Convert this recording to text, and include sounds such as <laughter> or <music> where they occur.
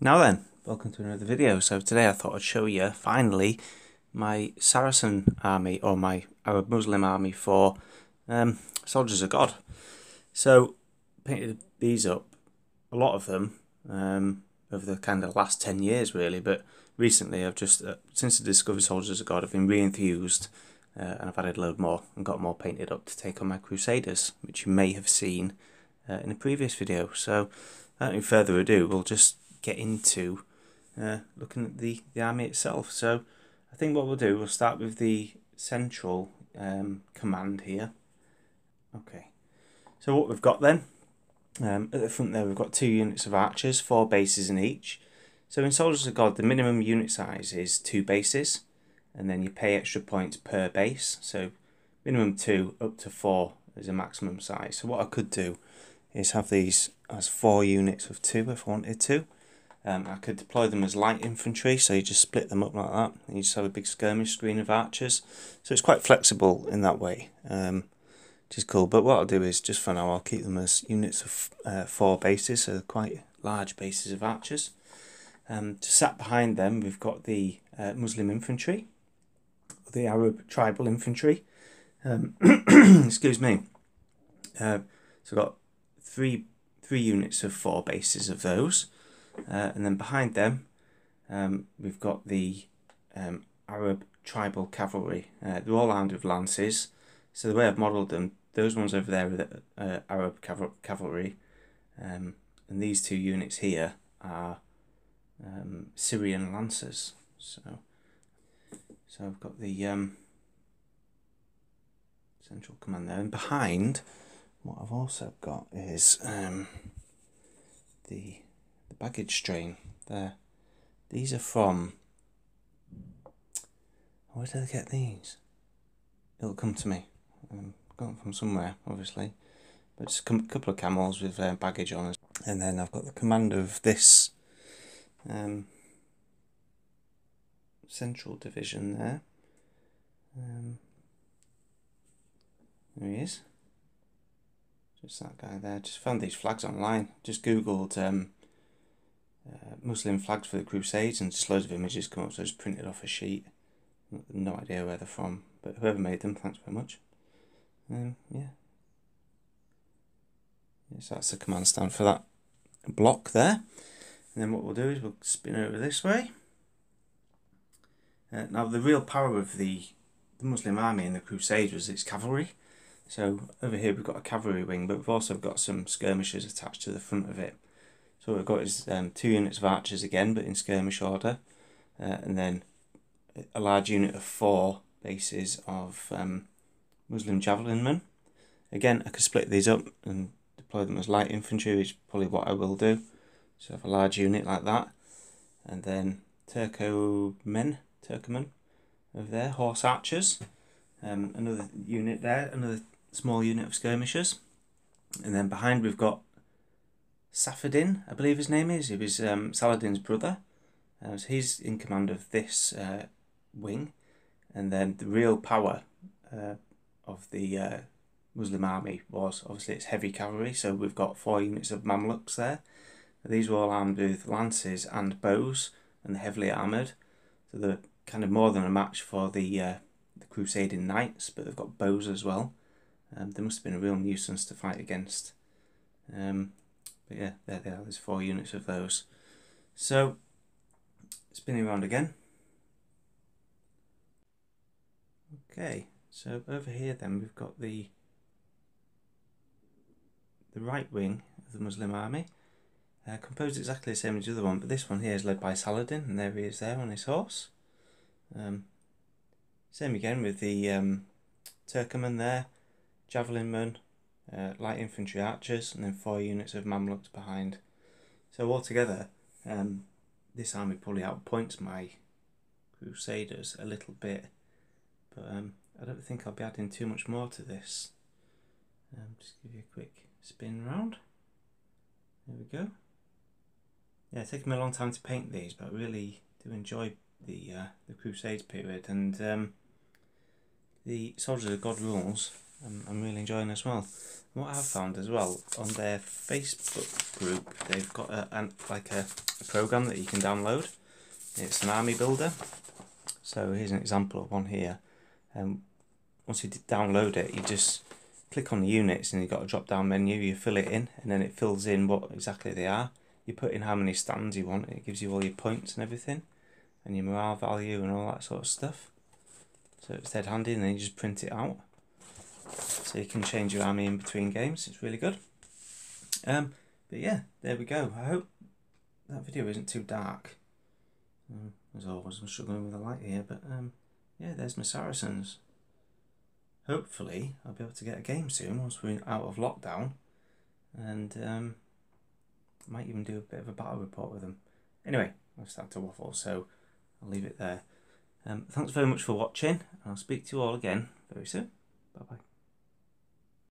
Now then, welcome to another video. So today I thought I'd show you, finally, my Saracen army, or my Arab Muslim army for um, Soldiers of God. So, painted these up, a lot of them, um, over the kind of last 10 years really, but recently I've just, uh, since I discovered Soldiers of God, I've been re-enthused uh, and I've added a load more and got more painted up to take on my Crusaders, which you may have seen uh, in a previous video. So, without any further ado, we'll just get into uh, looking at the, the army itself. So I think what we'll do, we'll start with the central um, command here. Okay, so what we've got then, um, at the front there we've got two units of archers, four bases in each. So in Soldiers of God the minimum unit size is two bases and then you pay extra points per base. So minimum two up to four is a maximum size. So what I could do is have these as four units of two if I wanted to. Um, I could deploy them as light infantry, so you just split them up like that. And you just have a big skirmish screen of archers. So it's quite flexible in that way, um, which is cool. But what I'll do is, just for now, I'll keep them as units of uh, four bases, so quite large bases of archers. Um, just sat behind them, we've got the uh, Muslim infantry, the Arab tribal infantry. Um, <coughs> excuse me. Uh, so I've got three three units of four bases of those. Uh, and then behind them, um, we've got the um, Arab tribal cavalry. Uh, they're all armed with lances. So the way I've modelled them, those ones over there are the uh, Arab cav cavalry, um, and these two units here are um, Syrian lancers. So, so I've got the um, central command there, and behind, what I've also got is um, the the baggage train there. These are from. Where did I get these? It'll come to me. Um, got from somewhere, obviously. But it's a couple of camels with uh, baggage on us. And then I've got the command of this um, central division there. Um, there he is. Just that guy there. Just found these flags online. Just googled um, uh, Muslim flags for the Crusades and just loads of images come up, so I just printed off a sheet. No idea where they're from, but whoever made them, thanks very much. Um, yeah. Yes, that's the command stand for that block there. And then what we'll do is we'll spin over this way. Uh, now the real power of the, the Muslim army in the Crusades was its cavalry. So over here we've got a cavalry wing, but we've also got some skirmishers attached to the front of it. So we've got is um, two units of archers again, but in skirmish order, uh, and then a large unit of four bases of um, Muslim javelin men. Again, I could split these up and deploy them as light infantry, which is probably what I will do. So I have a large unit like that, and then Turco men, Turkomen over there, horse archers. Um, another unit there, another small unit of skirmishers, and then behind we've got Safadin, I believe his name is. He was um, Saladin's brother. Uh, so he's in command of this uh, wing. And then the real power uh, of the uh, Muslim army was obviously its heavy cavalry. So we've got four units of Mamluks there. These were all armed with lances and bows and heavily armoured. So they're kind of more than a match for the, uh, the Crusading Knights, but they've got bows as well. Um, they must have been a real nuisance to fight against. Um, but yeah, there they are, there's four units of those. So, spinning around again. Okay, so over here then we've got the the right wing of the Muslim army, uh, composed exactly the same as the other one, but this one here is led by Saladin, and there he is there on his horse. Um, same again with the um, Turkoman there, javelin men, uh, light infantry archers, and then four units of Mamluks behind. So altogether, um, this army probably outpoints my Crusaders a little bit, but um, I don't think I'll be adding too much more to this. Um, just give you a quick spin round. There we go. Yeah, it's taken me a long time to paint these, but I really do enjoy the uh, the Crusades period and um, the Soldiers of God rules. I'm, I'm really enjoying as well. What I've found as well on their Facebook group, they've got a, an, like a, a program that you can download. It's an army builder. So here's an example of one here. Um, once you download it, you just click on the units and you've got a drop down menu. You fill it in, and then it fills in what exactly they are. You put in how many stands you want. It gives you all your points and everything, and your morale value and all that sort of stuff. So it's dead handy, and then you just print it out so you can change your army in between games. It's really good. Um, but yeah, there we go. I hope that video isn't too dark. Um, as always, I'm struggling with the light here, but um, yeah, there's my Saracens. Hopefully, I'll be able to get a game soon once we're out of lockdown, and um, might even do a bit of a battle report with them. Anyway, I've started to waffle, so I'll leave it there. Um, thanks very much for watching, and I'll speak to you all again very soon. Bye bye.